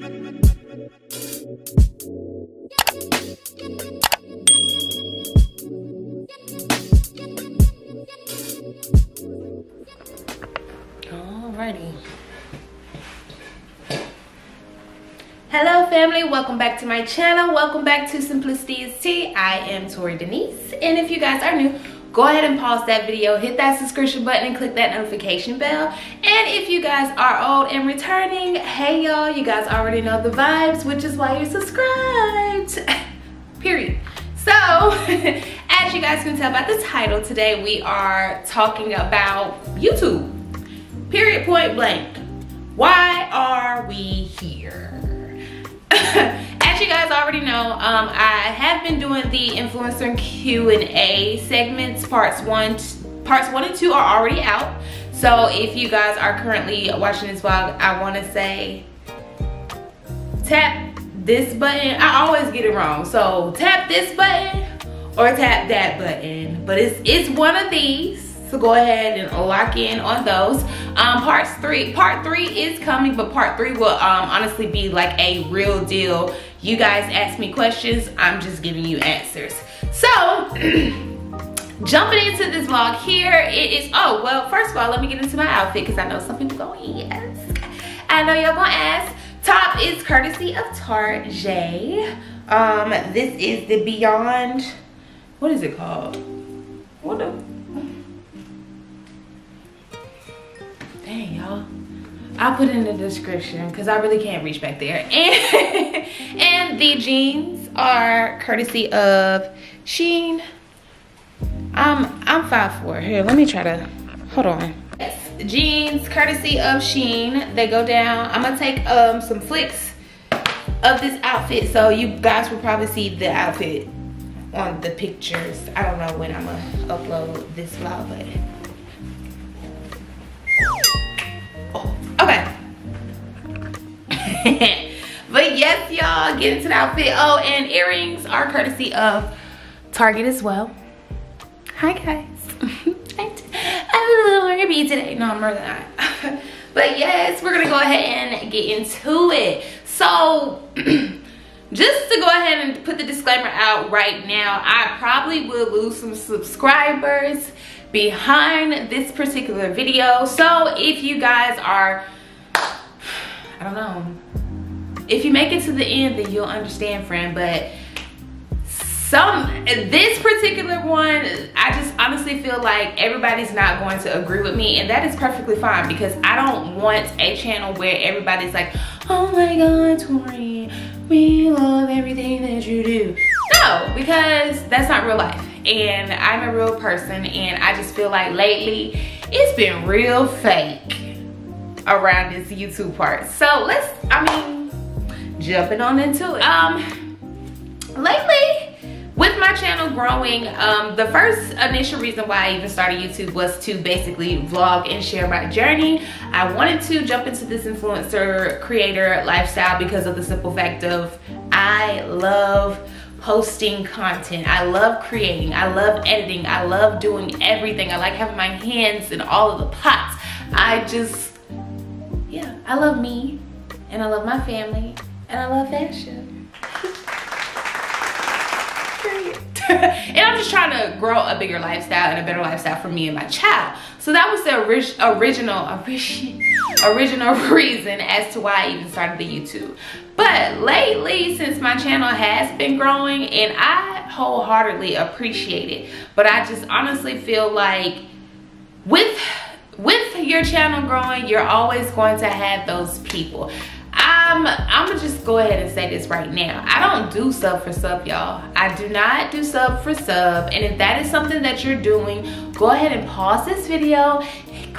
Alrighty. Hello family, welcome back to my channel. Welcome back to Simplicity Tea. I am Tori Denise. And if you guys are new, go ahead and pause that video, hit that subscription button and click that notification bell. And if you guys are old and returning, hey y'all, you guys already know the vibes, which is why you're subscribed. Period. So, as you guys can tell by the title, today we are talking about YouTube. Period, point blank. Why are we here? already know, um, I have been doing the influencer Q&A segments. Parts one, parts one and two are already out. So if you guys are currently watching this vlog, I want to say tap this button. I always get it wrong. So tap this button or tap that button. But it's it's one of these. So go ahead and lock in on those. Um, parts three, part three is coming, but part three will um, honestly be like a real deal. You guys ask me questions, I'm just giving you answers. So, jumping into this vlog here, it is, oh, well, first of all, let me get into my outfit because I know some people going, yes. I know y'all gonna ask. Top is courtesy of Tarjay. Um, this is the Beyond, what is it called? What the? Dang, y'all. I'll put it in the description because I really can't reach back there. And, and the jeans are courtesy of Shein. Um, I'm 5'4". Here, let me try to, hold on. Yes, jeans courtesy of Shein. They go down. I'm gonna take um some flicks of this outfit so you guys will probably see the outfit on the pictures. I don't know when I'm gonna upload this vlog, but Okay. but yes, y'all, get into the outfit. Oh, and earrings are courtesy of Target as well. Hi, guys. I'm a little happy today. No, I'm more than that. but yes, we're going to go ahead and get into it. So, just to go ahead and put the disclaimer out right now, I probably will lose some subscribers behind this particular video. So if you guys are, I don't know, if you make it to the end, then you'll understand, friend. But some, this particular one, I just honestly feel like everybody's not going to agree with me. And that is perfectly fine because I don't want a channel where everybody's like, oh my God, Tori, we love everything that you do. No, because that's not real life and I'm a real person and I just feel like lately it's been real fake around this YouTube part. So let's, I mean, jumping on into it. Um, lately, with my channel growing, um, the first initial reason why I even started YouTube was to basically vlog and share my journey. I wanted to jump into this influencer creator lifestyle because of the simple fact of I love posting content. I love creating. I love editing. I love doing everything. I like having my hands in all of the pots. I just, yeah, I love me and I love my family and I love fashion. and I'm just trying to grow a bigger lifestyle and a better lifestyle for me and my child. So that was the orig original, original reason as to why I even started the YouTube. But lately, since my channel has been growing and I wholeheartedly appreciate it, but I just honestly feel like with with your channel growing, you're always going to have those people. I'm, I'm gonna just go ahead and say this right now. I don't do sub for sub, y'all. I do not do sub for sub. And if that is something that you're doing, go ahead and pause this video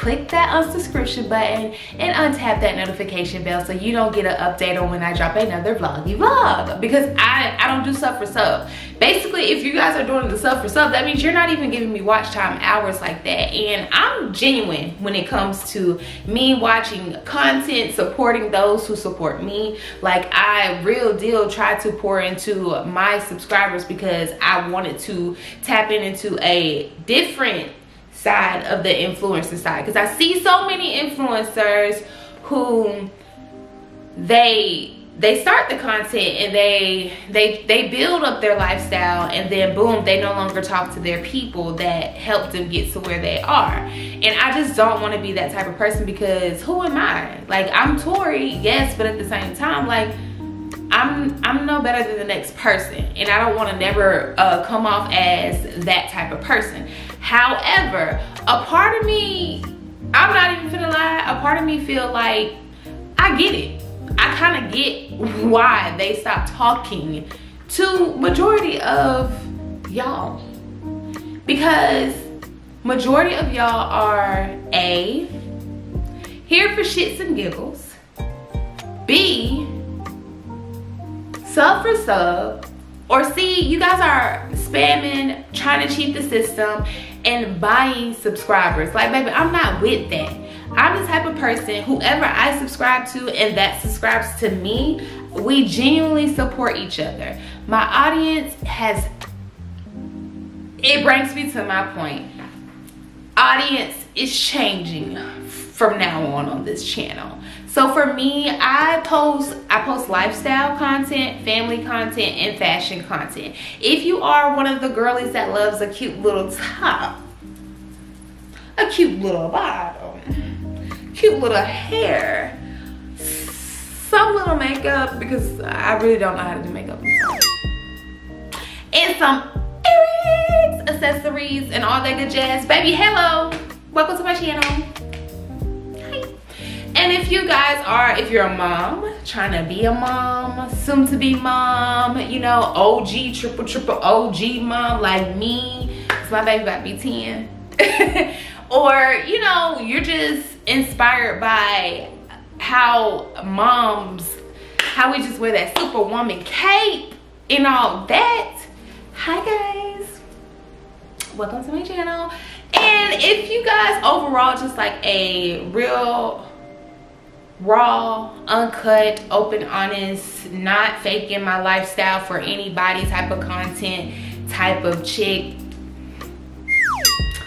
click that unsubscription button and untap that notification bell so you don't get an update on when I drop another vloggy vlog because I, I don't do sub for sub. Basically, if you guys are doing the sub for sub, that means you're not even giving me watch time hours like that. And I'm genuine when it comes to me watching content, supporting those who support me. Like I real deal try to pour into my subscribers because I wanted to tap in into a different side of the influencer side. Because I see so many influencers who they they start the content and they they they build up their lifestyle and then boom they no longer talk to their people that helped them get to where they are. And i just don't want to be that type of person because who am i? Like i'm tori yes but at the same time like i'm i'm no better than the next person and i don't want to never uh, come off as that type of person however a part of me i'm not even gonna lie a part of me feel like i get it I kind of get why they stopped talking to majority of y'all. Because majority of y'all are A, here for shits and giggles. B, sub for sub. Or C, you guys are spamming, trying to cheat the system and buying subscribers. Like, baby, I'm not with that. I'm the type of person, whoever I subscribe to and that subscribes to me, we genuinely support each other. My audience has, it brings me to my point. Audience is changing from now on on this channel. So for me, I post I post lifestyle content, family content, and fashion content. If you are one of the girlies that loves a cute little top, a cute little bottom, cute little hair, some little makeup because I really don't know how to do makeup. And some earrings, accessories, and all that good jazz. Baby, hello. Welcome to my channel. If you guys are, if you're a mom, trying to be a mom, soon to be mom, you know, OG, triple, triple OG mom like me. So my baby about to be 10. or, you know, you're just inspired by how moms, how we just wear that superwoman cape and all that. Hi guys, welcome to my channel. And if you guys overall just like a real raw, uncut, open, honest, not faking my lifestyle for anybody type of content, type of chick,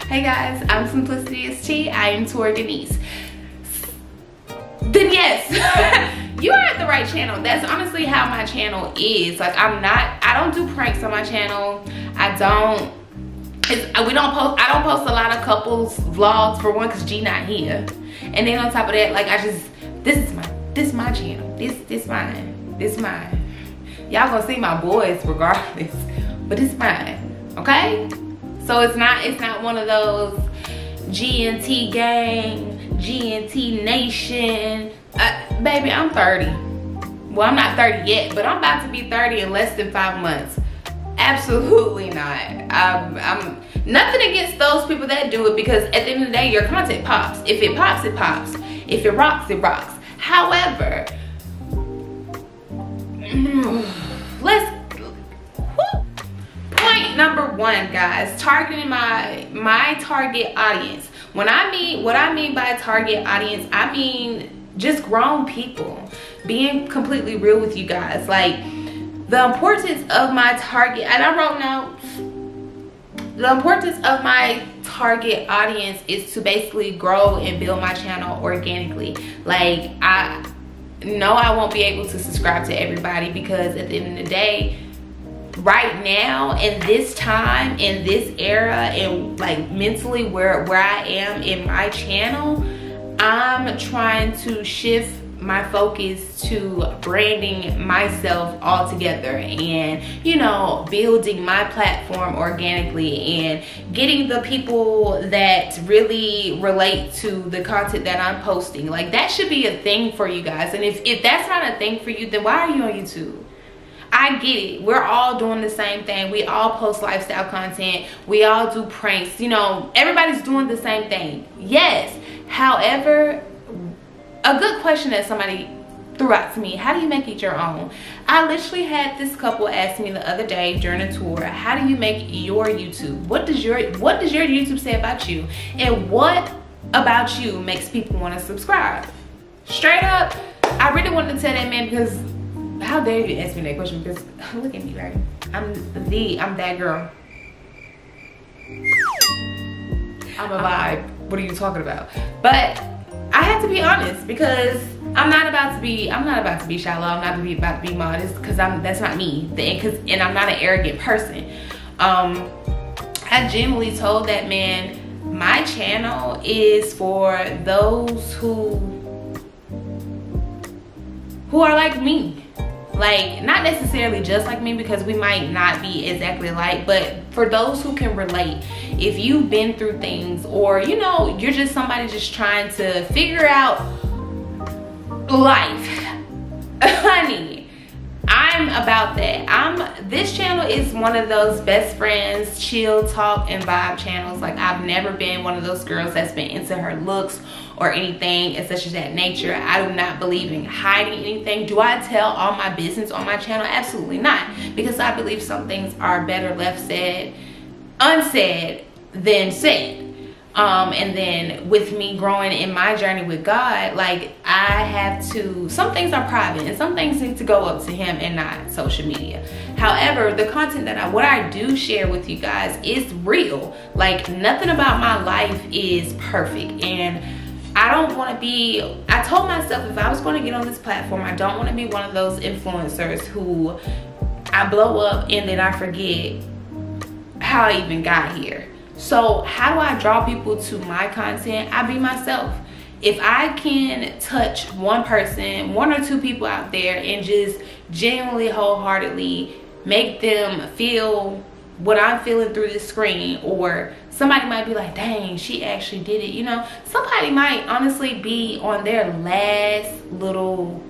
Hey guys, I'm Simplicity Tea. I am Tori Denise. Then yes, you are at the right channel. That's honestly how my channel is. Like I'm not, I don't do pranks on my channel. I don't, we don't post, I don't post a lot of couples vlogs for one because G not here. And then on top of that, like I just, this is my, this is my channel. This, this mine, this mine. Y'all gonna see my boys regardless, but it's mine, okay? So it's not it's not one of those GNT gang, GNT nation. Uh, baby, I'm 30. Well, I'm not 30 yet, but I'm about to be 30 in less than five months. Absolutely not. I'm, I'm nothing against those people that do it because at the end of the day, your content pops. If it pops, it pops. If it rocks, it rocks. However, let's number one guys targeting my my target audience. When i mean what i mean by target audience i mean just grown people. Being completely real with you guys like the importance of my target and i wrote notes the importance of my target audience is to basically grow and build my channel organically. Like i know i won't be able to subscribe to everybody because at the end of the day right now in this time in this era and like mentally where where i am in my channel i'm trying to shift my focus to branding myself all together and you know building my platform organically and getting the people that really relate to the content that i'm posting like that should be a thing for you guys and if if that's not a thing for you then why are you on youtube I get it. We're all doing the same thing. We all post lifestyle content. We all do pranks. You know, everybody's doing the same thing. Yes. However, a good question that somebody threw out to me, how do you make it your own? I literally had this couple ask me the other day during a tour, how do you make your YouTube? What does your what does your YouTube say about you? And what about you makes people want to subscribe? Straight up, I really wanted to tell that man because how dare you ask me that question because look at me right i'm the i'm that girl i'm a vibe what are you talking about but i had to be honest because I'm not about to be, I'm not about to be shallow. I'm not to be about to be modest because I'm that's not me. The, cause, and I'm not an arrogant person. Um, I genuinely told that man, my channel is for those who who are like me like not necessarily just like me because we might not be exactly alike but for those who can relate if you've been through things or you know you're just somebody just trying to figure out life honey I'm about that. I'm this channel is one of those best friends, chill, talk, and vibe channels. Like I've never been one of those girls that's been into her looks or anything and such as that nature. I do not believe in hiding anything. Do I tell all my business on my channel? Absolutely not. Because I believe some things are better left said, unsaid than said. Um, and then with me growing in my journey with God, like I have to, some things are private and some things need to go up to him and not social media. However, the content that I, what I do share with you guys is real. Like nothing about my life is perfect. And I don't want to be, I told myself if I was going to get on this platform, I don't want to be one of those influencers who I blow up and then I forget how I even got here. So how do I draw people to my content? I be myself. If I can touch one person, one or two people out there and just genuinely wholeheartedly make them feel what I'm feeling through the screen or somebody might be like, dang, she actually did it. You know, somebody might honestly be on their last little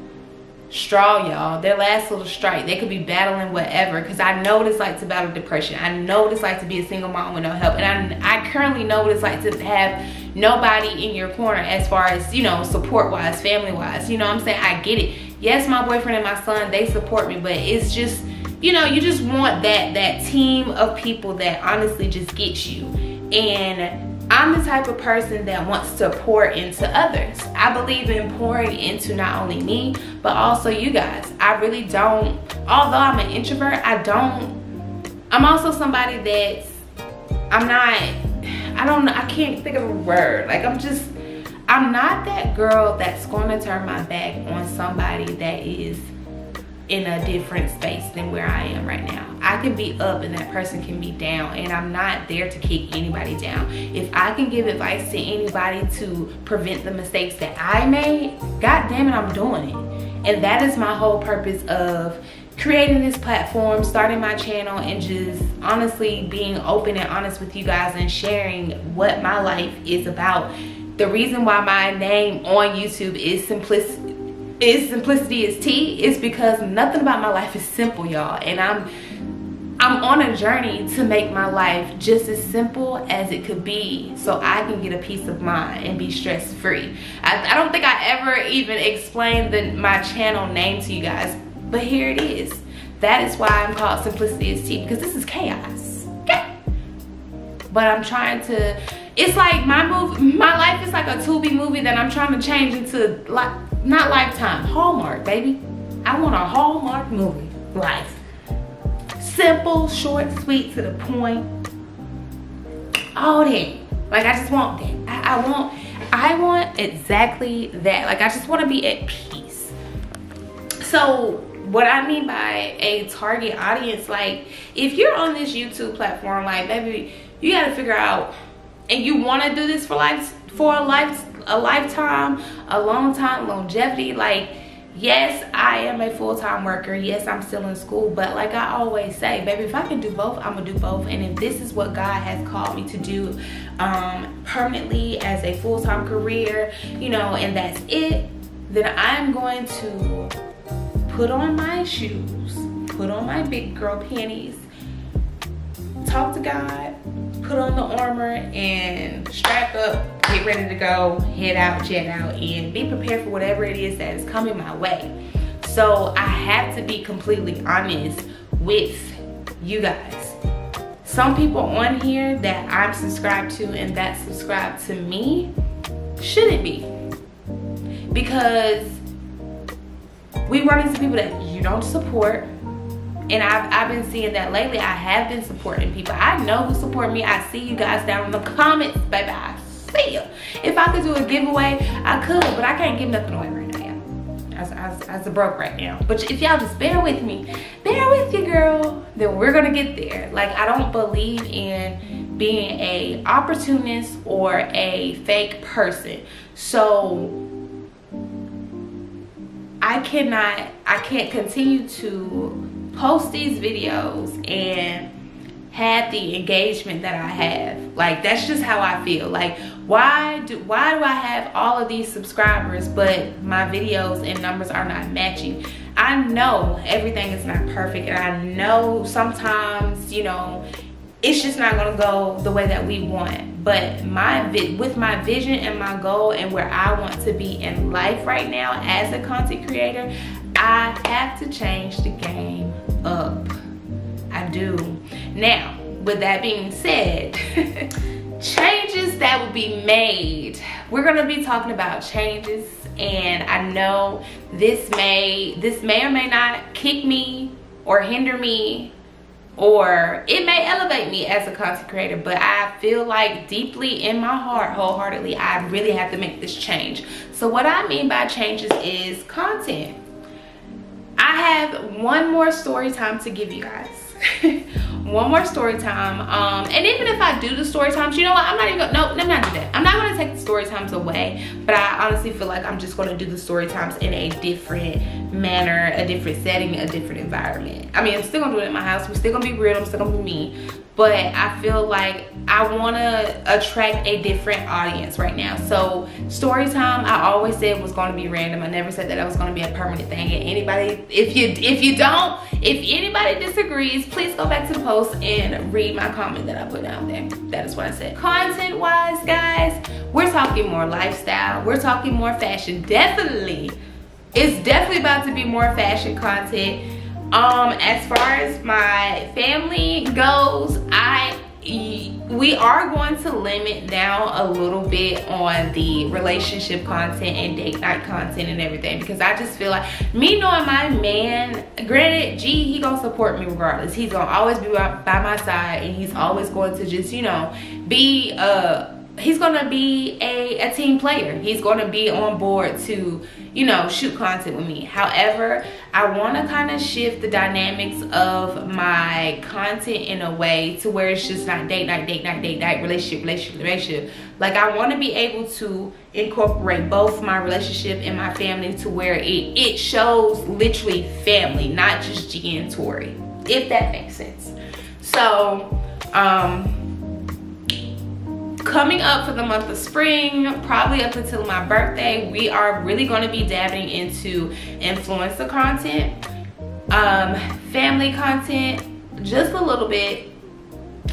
straw, y'all. Their last little strike. They could be battling whatever. Because I know what it's like to battle depression. I know what it's like to be a single mom with no help. And I, I currently know what it's like to have nobody in your corner as far as, you know, support-wise, family-wise. You know what I'm saying? I get it. Yes, my boyfriend and my son, they support me. But it's just, you know, you just want that, that team of people that honestly just gets you. And I'm the type of person that wants to pour into others. I believe in pouring into not only me, but also you guys. I really don't, although I'm an introvert, I don't, I'm also somebody that's, I'm not, I don't know, I can't think of a word. Like I'm just, I'm not that girl that's going to turn my back on somebody that is in a different space than where I am right now. I can be up and that person can be down and I'm not there to kick anybody down. If I can give advice to anybody to prevent the mistakes that I made, god damn it, I'm doing it. And that is my whole purpose of creating this platform, starting my channel and just honestly being open and honest with you guys and sharing what my life is about. The reason why my name on YouTube is Simplicity is simplicity is tea is because nothing about my life is simple y'all. And i'm i'm on a journey to make my life just as simple as it could be so i can get a peace of mind and be stress free i, I don't think i ever even explained the, my channel name to you guys but here it is. That is why i'm called simplicity is tea because this is chaos. Okay but i'm trying to it's like my movie my life is like a Tubi movie that i'm trying to change into like not Lifetime, Hallmark, baby. I want a Hallmark movie. Life. Simple, short, sweet, to the point. All that. Like, I just want that. I, I want, I want exactly that. Like, I just want to be at peace. So, what I mean by a target audience, like, if you're on this YouTube platform, like, baby, you got to figure out, and you want to do this for life, for a life a lifetime, a long time longevity. Like, yes, I am a full-time worker. Yes, I'm still in school. But like I always say, baby, if I can do both, I'm gonna do both. And if this is what God has called me to do um, permanently as a full-time career, you know, and that's it, then I'm going to put on my shoes, put on my big girl panties, talk to God, put on the armor and strap up, get ready to go, head out, jet out, and be prepared for whatever it is that is coming my way. So I have to be completely honest with you guys. Some people on here that I'm subscribed to and that subscribe to me shouldn't be. Because we run into people that you don't support, and I've, I've been seeing that lately i have been supporting people i know who support me i see you guys down in the comments baby i if i could do a giveaway i could but i can't give nothing away right now as a broke right now. But if y'all just bear with me, bear with you, girl, then we're gonna get there. Like I don't believe in being a opportunist or a fake person. So I cannot, I can't continue to post these videos and have the engagement that I have. Like that's just how I feel. Like why do why do I have all of these subscribers but my videos and numbers are not matching? I know everything is not perfect and I know sometimes, you know, it's just not gonna go the way that we want. But my with my vision and my goal and where I want to be in life right now as a content creator, I have to change the game up. I do. Now, with that being said, that will be made. We're gonna be talking about changes and I know this may, this may or may not kick me or hinder me or it may elevate me as a content creator but i feel like deeply in my heart wholeheartedly i really have to make this change. So what i mean by changes is content. I have one more story time to give you guys one more story time um and even if i do the story times you know what i'm not even gonna no i'm not doing that. I'm not gonna take the story times away but i honestly feel like i'm just gonna do the story times in a different manner a different setting a different environment. I mean i'm still gonna do it in my house we're still gonna be real i'm still gonna be me but I feel like I want to attract a different audience right now. So story time, I always said was going to be random. I never said that I was going to be a permanent thing. And anybody, if you if you don't, if anybody disagrees, please go back to the post and read my comment that I put down there. That is what I said. Content wise, guys, we're talking more lifestyle. We're talking more fashion. Definitely, it's definitely about to be more fashion content um as far as my family goes i we are going to limit down a little bit on the relationship content and date night content and everything because I just feel like me knowing my man, granted, G, he gonna support me regardless. He's gonna always be by my side and he's always going to just, you know, be uh he's gonna be a, a team player he's gonna be on board to you know shoot content with me. However i want to kind of shift the dynamics of my content in a way to where it's just not date night date night date night relationship relationship relationship. Like i want to be able to incorporate both my relationship and my family to where it it shows literally family not just G and Tori if that makes sense. So um coming up for the month of spring probably up until my birthday we are really going to be dabbing into influencer content um family content just a little bit.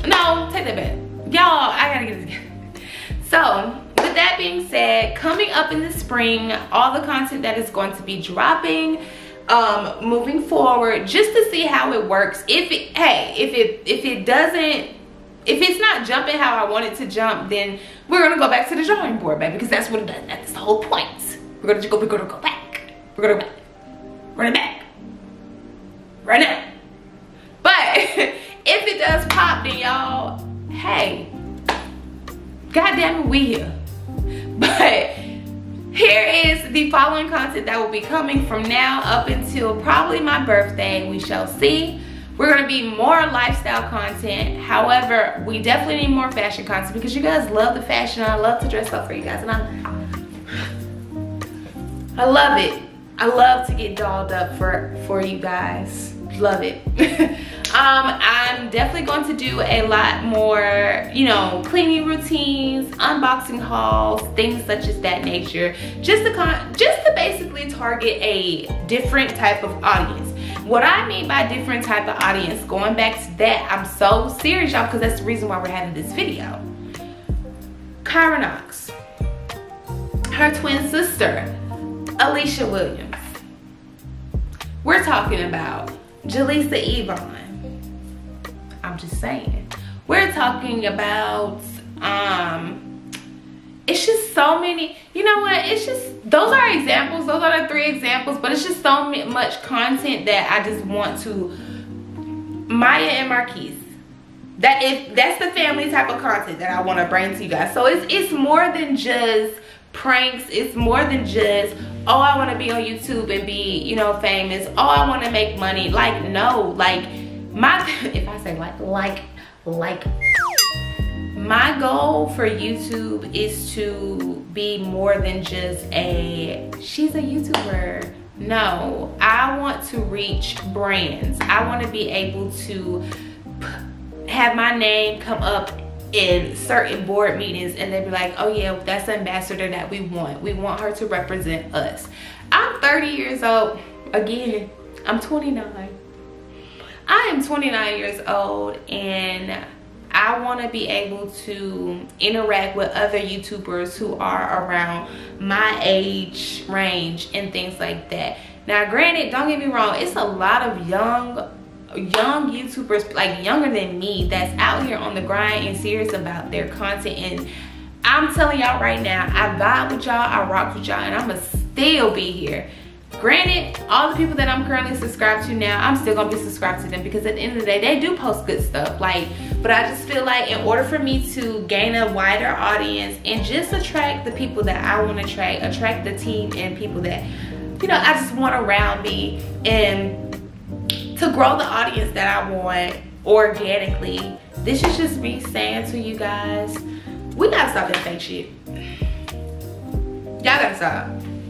No take that back. Y'all i gotta get this together. So with that being said coming up in the spring all the content that is going to be dropping um moving forward just to see how it works. If it hey if it if it doesn't if it's not jumping how I want it to jump, then we're gonna go back to the drawing board, baby, because that's what it does. That's the whole point. We're gonna go, we're gonna go back. We're gonna go back. Run it back. Right now. But if it does pop, then y'all, hey, goddamn it, we here. But here is the following content that will be coming from now up until probably my birthday. We shall see. We're gonna be more lifestyle content. However, we definitely need more fashion content because you guys love the fashion. I love to dress up for you guys and I, I love it. I love to get dolled up for, for you guys. Love it. um, I'm definitely going to do a lot more, you know, cleaning routines, unboxing hauls, things such as that nature. Just to, con just to basically target a different type of audience what I mean by different type of audience, going back to that, I'm so serious, y'all, because that's the reason why we're having this video. Kyra Knox, her twin sister, Alicia Williams. We're talking about Jalisa Vaughn. I'm just saying. We're talking about um it's just so many you know what? It's just those are examples. Those are the three examples but it's just so much content that i just want to maya and marquise that if that's the family type of content that i want to bring to you guys. So it's it's more than just pranks. It's more than just oh, I want to be on YouTube and be, you know, famous. Oh, I want to make money. Like, no, like my, if I say like, like, like, my goal for YouTube is to be more than just a, she's a YouTuber. No, I want to reach brands. I want to be able to have my name come up in certain board meetings and they'd be like, oh yeah, that's the ambassador that we want. We want her to represent us. I'm 30 years old. Again, I'm 29. I am 29 years old and I want to be able to interact with other YouTubers who are around my age range and things like that. Now, granted, don't get me wrong, it's a lot of young young YouTubers, like younger than me, that's out here on the grind and serious about their content. And I'm telling y'all right now, I vibe with y'all, I rock with y'all, and I'ma still be here. Granted, all the people that I'm currently subscribed to now, I'm still gonna be subscribed to them because at the end of the day, they do post good stuff. Like, but I just feel like in order for me to gain a wider audience and just attract the people that I want to attract, attract the team and people that, you know, I just want around me and to grow the audience that I want organically. This is just me saying to you guys, we gotta stop that fake shit. Y'all gotta stop.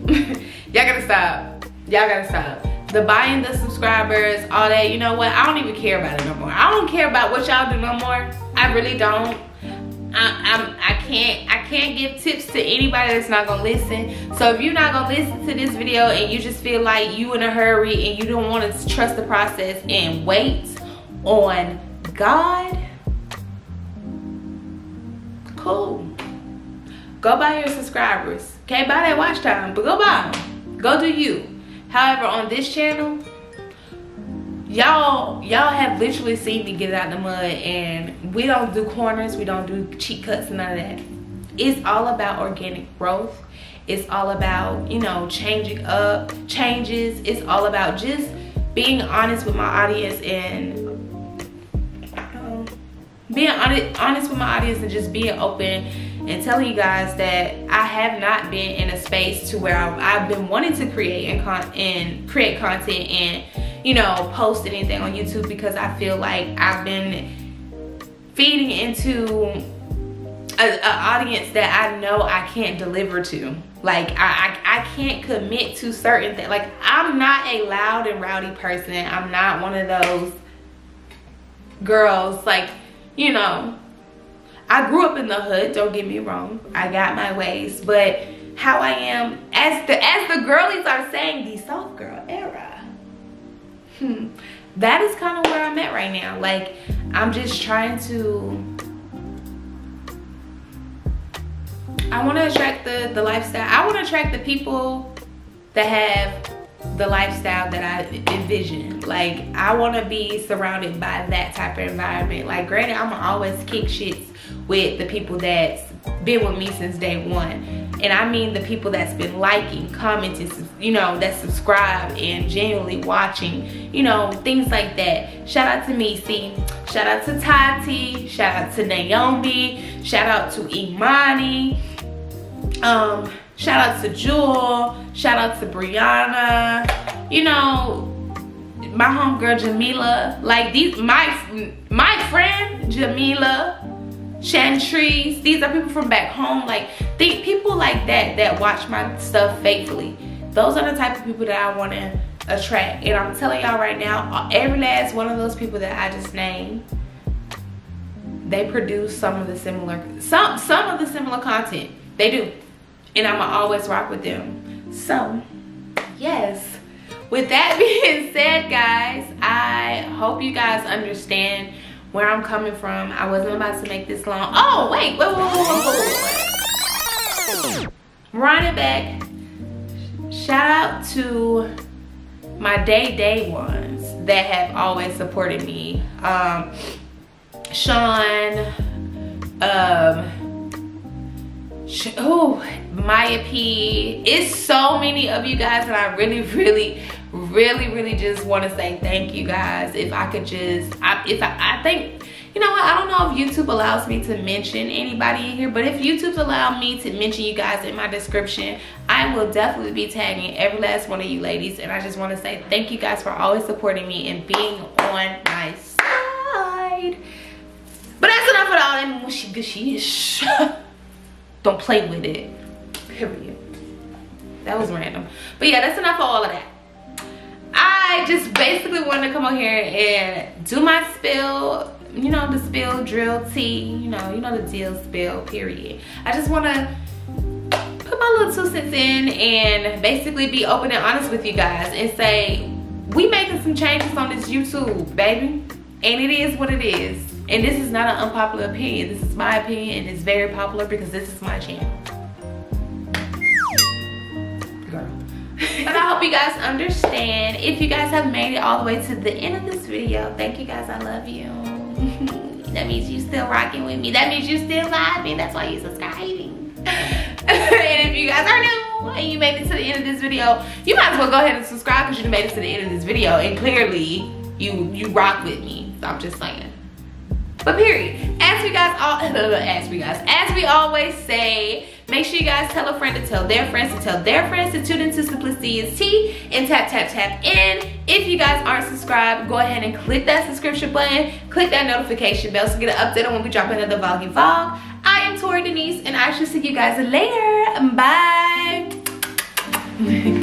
Y'all gotta stop. Y'all gotta stop. The buying the subscribers, all that, you know what? I don't even care about it no more. I don't care about what y'all do no more. I really don't. I, I'm, I can't I can't give tips to anybody that's not gonna listen. So if you're not gonna listen to this video and you just feel like you in a hurry and you don't want to trust the process and wait on God, cool. Go buy your subscribers. Can't buy that watch time, but go buy them. Go do you. However, on this channel, y'all y'all have literally seen me get out the mud and we don't do corners we don't do cheat cuts and none of that. It's all about organic growth. It's all about you know changing up changes. It's all about just being honest with my audience and being honest, honest with my audience and just being open and telling you guys that I have not been in a space to where I've, I've been wanting to create and, con and create content and you know, post anything on YouTube because I feel like I've been feeding into an audience that I know I can't deliver to. Like I, I, I can't commit to certain things. Like I'm not a loud and rowdy person. I'm not one of those girls like, you know, I grew up in the hood, don't get me wrong. I got my ways, but how I am as the as the girlies are saying the soft girl era hmm, that is kind of where I'm at right now. Like, I'm just trying to, I want to attract the, the lifestyle. I want to attract the people that have the lifestyle that I envision. Like, I want to be surrounded by that type of environment. Like, granted, I'm always kick shits with the people that's been with me since day one. And I mean the people that's been liking, commenting, you know, that subscribe and genuinely watching, you know, things like that. Shout out to Missy. Shout out to Tati. Shout out to Naomi. Shout out to Imani. Um, shout out to Jewel. Shout out to Briana. You know, my homegirl Jamila. Like these, my my friend Jamila Chantries. These are people from back home. Like think people like that that watch my stuff faithfully. Those are the type of people that I want to attract. And I'm telling y'all right now, every last one of those people that I just named, they produce some of the similar some some of the similar content. They do. And I'ma always rock with them. So yes. With that being said, guys, I hope you guys understand where I'm coming from. I wasn't about to make this long. Oh, wait, wait, wait, wait, wait, wait. Run it back. Shout out to my day day ones that have always supported me. Um, Shaun, um, oh, Miyah P. It's so many of you guys and I really, really really, really just want to say thank you guys. If I could just, I, if I, I think, you know what, I don't know if YouTube allows me to mention anybody in here, but if YouTube's allowed me to mention you guys in my description, I will definitely be tagging every last one of you ladies. And I just want to say thank you guys for always supporting me and being on my side. But that's enough of all that mushy gushy. Don't play with it. Period. That was random. But yeah, that's enough of all of that. I just basically wanted to come on here and do my spill, you know, the spill drill tea, you know, you know the deal spill, period. I just want to put my little two cents in and basically be open and honest with you guys and say, we making some changes on this YouTube, baby. And it is what it is. And this is not an unpopular opinion. This is my opinion and it's very popular because this is my channel. but I hope you guys understand. If you guys have made it all the way to the end of this video, thank you guys. I love you. that means you're still rocking with me. That means you're still vibing. That's why you're subscribing. and if you guys are new and you made it to the end of this video, you might as well go ahead and subscribe because you made it to the end of this video. And clearly, you you rock with me. So I'm just saying. But period. As we guys all as we guys, as we always say, Make sure you guys tell a friend to tell their friends to tell their friends to tune into Simplicity is Tea and tap, tap, tap in. If you guys aren't subscribed, go ahead and click that subscription button. Click that notification bell to get an update on when we drop another vloggy vlog. I am Tori Denise and I shall see you guys later. Bye.